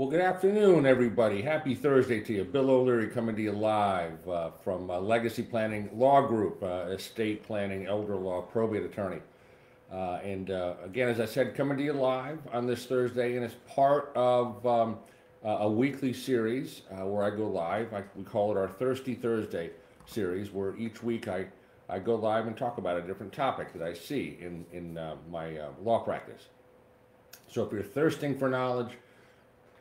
Well, good afternoon, everybody. Happy Thursday to you. Bill O'Leary coming to you live uh, from uh, Legacy Planning Law Group, uh, estate planning, elder law, probate attorney. Uh, and uh, again, as I said, coming to you live on this Thursday, and it's part of um, a weekly series uh, where I go live. I, we call it our Thirsty Thursday series, where each week I, I go live and talk about a different topic that I see in, in my law practice. So if you're thirsting for knowledge,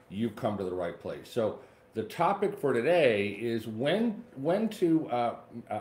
you've come to the right place. So the topic for today is when when to uh,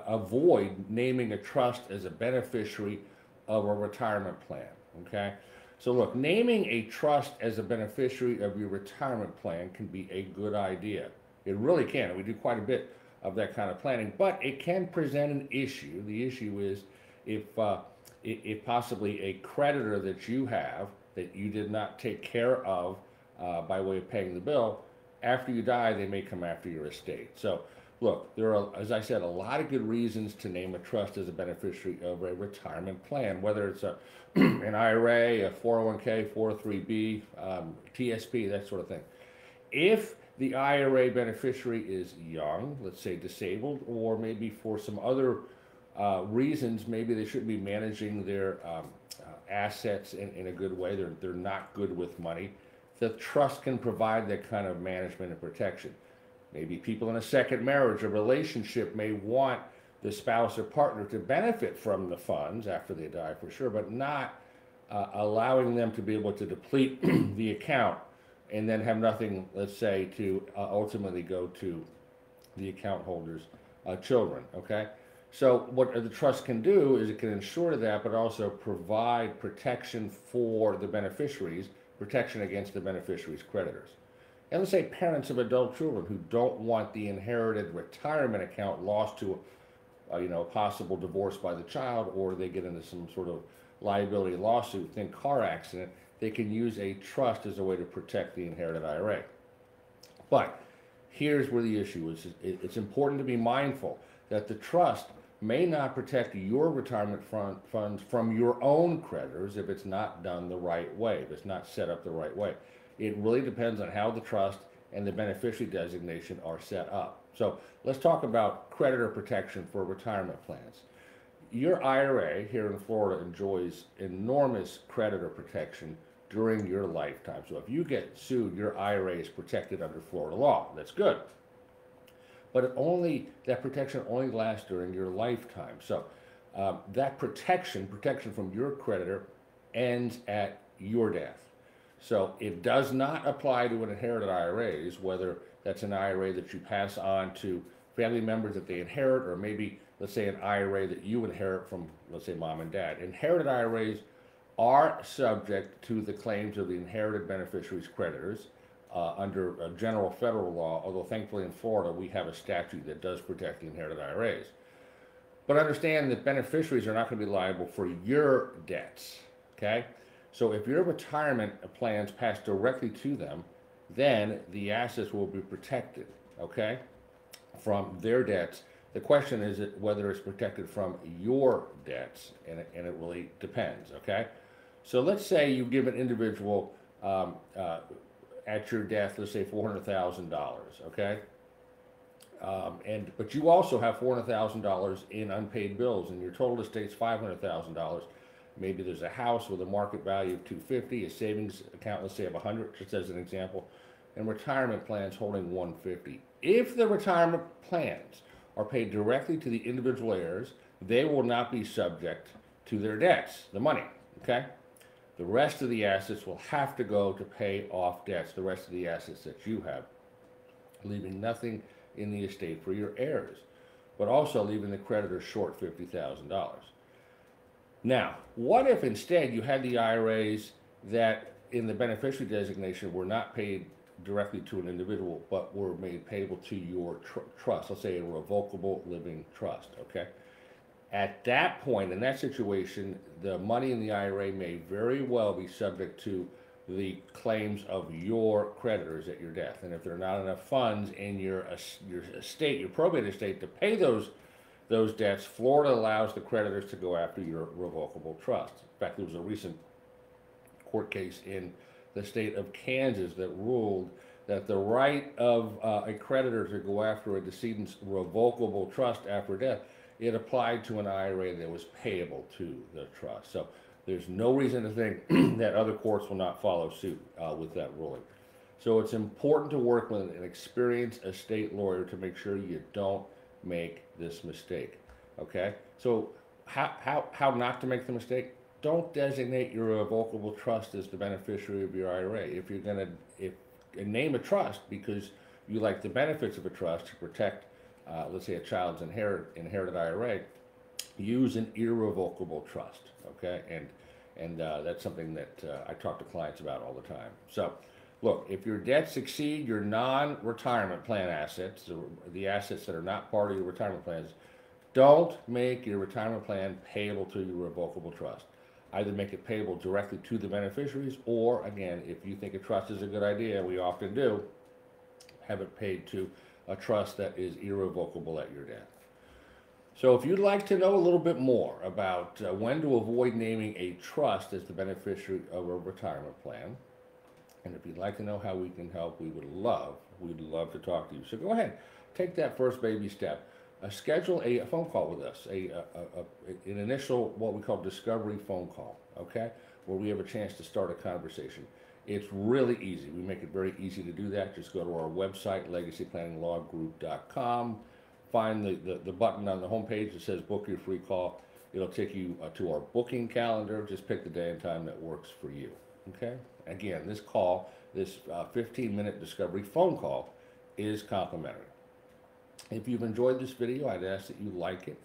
avoid naming a trust as a beneficiary of a retirement plan. Okay, so look, naming a trust as a beneficiary of your retirement plan can be a good idea. It really can. We do quite a bit of that kind of planning, but it can present an issue. The issue is if uh, if possibly a creditor that you have that you did not take care of uh, by way of paying the bill. After you die, they may come after your estate. So, look, there are, as I said, a lot of good reasons to name a trust as a beneficiary of a retirement plan, whether it's a an IRA, a 401k, 403b, um, TSP, that sort of thing. If the IRA beneficiary is young, let's say disabled, or maybe for some other uh, reasons, maybe they shouldn't be managing their um, uh, assets in, in a good way. They're, they're not good with money the trust can provide that kind of management and protection. Maybe people in a second marriage or relationship may want the spouse or partner to benefit from the funds after they die for sure, but not uh, allowing them to be able to deplete the account and then have nothing, let's say, to uh, ultimately go to the account holders' uh, children. Okay, so what the trust can do is it can ensure that, but also provide protection for the beneficiaries protection against the beneficiary's creditors. And let's say parents of adult children who don't want the inherited retirement account lost to a, you know, a possible divorce by the child or they get into some sort of liability lawsuit, think car accident, they can use a trust as a way to protect the inherited IRA. But here's where the issue is. It's important to be mindful that the trust may not protect your retirement funds from your own creditors if it's not done the right way, if it's not set up the right way. It really depends on how the trust and the beneficiary designation are set up. So let's talk about creditor protection for retirement plans. Your IRA here in Florida enjoys enormous creditor protection during your lifetime. So if you get sued, your IRA is protected under Florida law. That's good but it only that protection only lasts during your lifetime. So um, that protection, protection from your creditor, ends at your death. So it does not apply to an inherited IRAs, whether that's an IRA that you pass on to family members that they inherit, or maybe let's say an IRA that you inherit from let's say mom and dad. Inherited IRAs are subject to the claims of the inherited beneficiaries' creditors uh, under uh, general federal law, although thankfully in Florida we have a statute that does protect the inherited IRAs. But understand that beneficiaries are not going to be liable for your debts, okay? So if your retirement plans pass directly to them, then the assets will be protected, okay, from their debts. The question is whether it's protected from your debts, and it, and it really depends, okay? So let's say you give an individual um, uh, at your death, let's say four hundred thousand dollars, okay? Um, and but you also have four hundred thousand dollars in unpaid bills, and your total estate's five hundred thousand dollars. Maybe there's a house with a market value of two fifty, a savings account, let's say of a hundred, just as an example, and retirement plans holding one fifty. If the retirement plans are paid directly to the individual heirs, they will not be subject to their debts, the money. Okay. The rest of the assets will have to go to pay off debts, the rest of the assets that you have, leaving nothing in the estate for your heirs, but also leaving the creditor short $50,000. Now, what if instead you had the IRAs that in the beneficiary designation were not paid directly to an individual, but were made payable to your tr trust, let's say a revocable living trust, okay? At that point, in that situation, the money in the IRA may very well be subject to the claims of your creditors at your death. And if there are not enough funds in your, your estate, your probate estate, to pay those, those debts, Florida allows the creditors to go after your revocable trust. In fact, there was a recent court case in the state of Kansas that ruled that the right of uh, a creditor to go after a decedent's revocable trust after death, it applied to an IRA that was payable to the trust. So there's no reason to think that other courts will not follow suit uh, with that ruling. So it's important to work with an experienced estate lawyer to make sure you don't make this mistake. Okay? So how, how, how not to make the mistake? Don't designate your revocable trust as the beneficiary of your IRA. If you're gonna, if, name a trust because you like the benefits of a trust to protect, uh, let's say a child's inherit, inherited IRA, use an irrevocable trust, okay? And, and, uh, that's something that, uh, I talk to clients about all the time. So, look, if your debts exceed your non-retirement plan assets, the, the assets that are not part of your retirement plans, don't make your retirement plan payable to your revocable trust. Either make it payable directly to the beneficiaries, or again, if you think a trust is a good idea, we often do, have it paid to a trust that is irrevocable at your death. So if you'd like to know a little bit more about uh, when to avoid naming a trust as the beneficiary of a retirement plan, and if you'd like to know how we can help, we would love, we'd love to talk to you. So go ahead, take that first baby step. Uh, schedule a, phone call with us, a, a, a, an initial, what we call discovery phone call, okay? Where we have a chance to start a conversation. It's really easy. We make it very easy to do that. Just go to our website, legacyplanninglawgroup.com, find the, the, the button on the homepage that says book your free call. It'll take you uh, to our booking calendar. Just pick the day and time that works for you. Okay? Again, this call, this uh, 15 minute discovery phone call is complimentary. If you've enjoyed this video, I'd ask that you like it.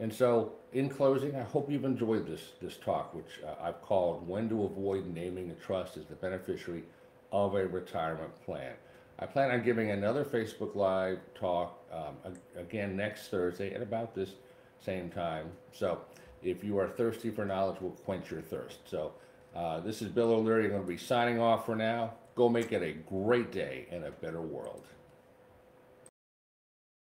And so, in closing, I hope you've enjoyed this, this talk, which uh, I've called When to Avoid Naming a Trust as the Beneficiary of a Retirement Plan. I plan on giving another Facebook Live talk um, again next Thursday at about this same time. So, if you are thirsty for knowledge, we'll quench your thirst. So, uh, this is Bill O'Leary. I'm going to be signing off for now. Go make it a great day and a better world.